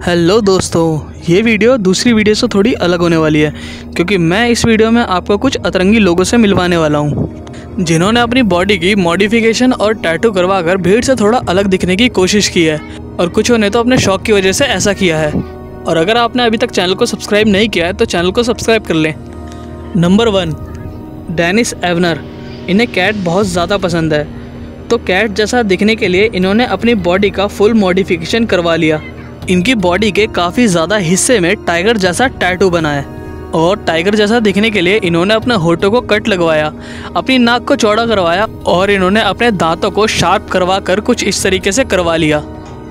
Hello दोस्तों, ये video दूसरी वीडियो से थोड़ी अलग होने वाली है, क्योंकि मैं इस वीडियो में आपको कुछ अतरंगी लोगों से मिलवाने वाला हूँ, जिन्होंने अपनी बॉडी की मॉडिफिकेशन और टैटू करवा कर भीड़ से थोड़ा अलग दिखने की कोशिश की है, और कुछ ने तो अपने शौक की वजह से ऐसा किया है। और अगर आपने अभी तक चैनल को सब्सक्राइब नहीं किया है तो चैनल को सब्सक्राइब कर लें। नंबर वन डेनिस एवनर इन्हें कैट बहुत ज़्यादा पसंद है। तो कैट जैसा दिखने के लिए इन्होंने अपनी बॉडी का फुल मॉडिफिकेशन करवा लिया। इनकी बॉडी के काफ़ी ज़्यादा हिस्से में टाइगर जैसा टैटू बना है। और टाइगर जैसा दिखने के लिए इन्होंने अपने होठों को कट लगवाया, अपनी नाक को चौड़ा करवाया और इन्होंने अपने दांतों को शार्प करवा कर कुछ इस तरीके से करवा लिया।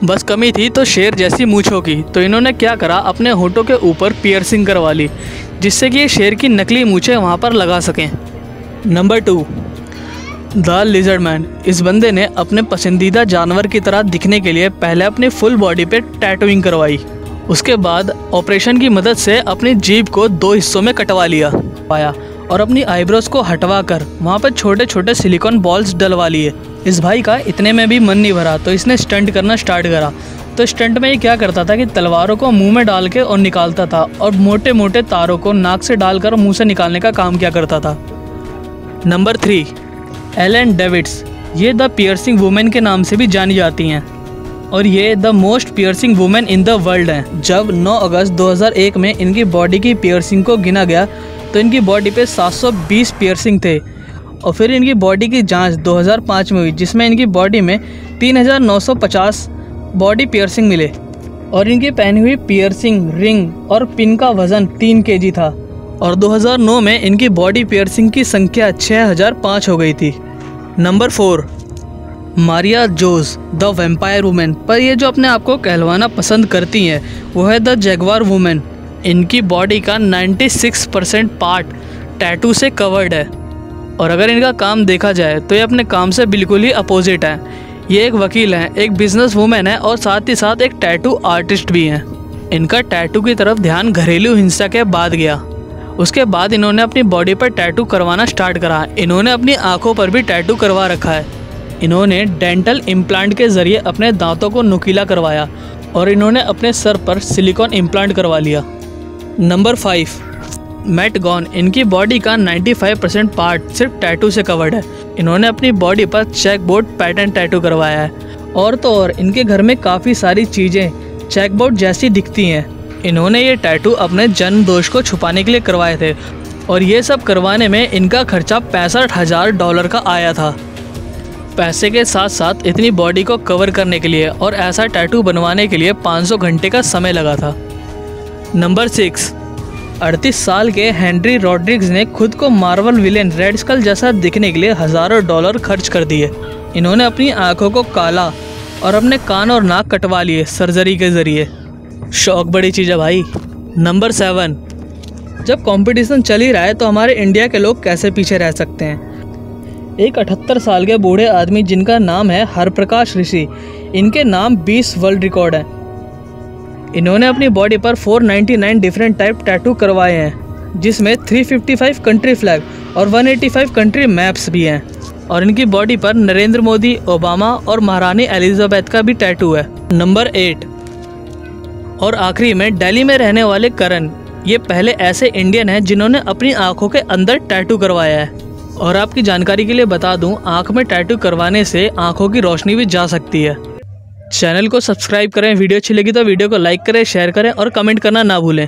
बस कमी थी तो शेर जैसी मूछों की तो इन्होंने क्या करा, अपने होठों के ऊपर पियर्सिंग करवा ली, जिससे कि ये शेर की नकली मूछें वहाँ पर लगा सकें। Number two the lizard man. इस बंदे ने अपने पसंदीदा जानवर की तरह दिखने के लिए पहले अपनी फुल बॉडी पे टैटूइंग करवाई। उसके बाद ऑपरेशन की मदद से अपनी जीप को दो हिस्सों में कटवा लिया, पाया और अपनी आईब्रोज को हटवा कर वहाँ पर छोटे छोटे सिलिकॉन बॉल्स डलवा लिए। इस भाई का इतने में भी मन नहीं भरा तो इसने स्टंट करना स्टार्ट करा। तो स्टंट में ये क्या करता था कि तलवारों को मुँह में डाल के और निकालता था और मोटे मोटे तारों को नाक से डालकर मुँह से निकालने का काम क्या करता था। Number three. एलन डेविड्स, ये द पियर्सिंग वुमेन के नाम से भी जानी जाती हैं। और ये the most piercing women in the world हैं। जब 9 अगस्त 2001 में इनकी बॉडी की पियर्सिंग को गिना गया तो इनकी बॉडी पे 720 पियर्सिंग थे। और फिर इनकी बॉडी की जाँच 2005 में हुई, जिसमें इनकी बॉडी में 3950 बॉडी पियर्सिंग मिले। और इनकी पहनी हुई पियर्सिंग रिंग और पिन का वज़न तीन के था। और 2009 में इनकी बॉडी पियर्सिंग की संख्या 6005 हो गई थी। Number four Maria Jose the vampire women पर ये जो अपने आप को कहलवाना पसंद करती हैं, वो है द जगवार वुमेन इनकी बॉडी का 96 परसेंट पार्ट टैटू से कवर्ड है। और अगर इनका काम देखा जाए तो ये अपने काम से बिल्कुल ही अपोजिट है। ये एक वकील हैं, एक बिज़नेस वूमेन है और साथ ही साथ एक टैटू आर्टिस्ट भी हैं। इनका टैटू की तरफ़ ध्यान घरेलू हिंसा के बाद गया। उसके बाद इन्होंने अपनी बॉडी पर टैटू करवाना स्टार्ट करा। इन्होंने अपनी आँखों पर भी टैटू करवा रखा है। इन्होंने डेंटल इम्प्लांट के ज़रिए अपने दांतों को नुकीला करवाया और इन्होंने अपने सर पर सिलिकॉन इम्प्लांट करवा लिया। नंबर फाइव मैट गॉन इनकी बॉडी का 95 परसेंट पार्ट सिर्फ़ टैटू से कवर्ड है। इन्होंने अपनी बॉडी पर चेक बोर्ड पैटर्न टैटू करवाया है। और तो और, इनके घर में काफ़ी सारी चीज़ें चेक बोर्ड जैसी दिखती हैं। इन्होंने ये टैटू अपने जन्म दोष को छुपाने के लिए करवाए थे और ये सब करवाने में इनका खर्चा पैंसठ हज़ार डॉलर का आया था। पैसे के साथ साथ इतनी बॉडी को कवर करने के लिए और ऐसा टैटू बनवाने के लिए 500 घंटे का समय लगा था। नंबर सिक्स अड़तीस साल के हेनरी रॉड्रिग्स ने खुद को मार्वल विलेन रेड स्कल जैसा दिखने के लिए हज़ारों डॉलर खर्च कर दिए। इन्होंने अपनी आँखों को काला और अपने कान और नाक कटवा लिए सर्जरी के ज़रिए। शौक बड़ी चीज़ है भाई। नंबर सेवन जब कंपटीशन चल ही रहा है तो हमारे इंडिया के लोग कैसे पीछे रह सकते हैं? एक अठहत्तर साल के बूढ़े आदमी जिनका नाम है हरप्रकाश ऋषि, इनके नाम 20 वर्ल्ड रिकॉर्ड हैं। इन्होंने अपनी बॉडी पर 499 डिफरेंट टाइप टैटू करवाए हैं, जिसमें 355 कंट्री फ्लैग और 185 कंट्री मैप्स भी हैं। और इनकी बॉडी पर नरेंद्र मोदी, ओबामा और महारानी एलिजाबेथ का भी टैटू है। नंबर एट और आखिरी में दिल्ली में रहने वाले करण, ये पहले ऐसे इंडियन हैं जिन्होंने अपनी आँखों के अंदर टैटू करवाया है। और आपकी जानकारी के लिए बता दूँ, आँख में टैटू करवाने से आँखों की रोशनी भी जा सकती है। चैनल को सब्सक्राइब करें, वीडियो अच्छी लगी तो वीडियो को लाइक करें शेयर करें और कमेंट करना ना भूलें।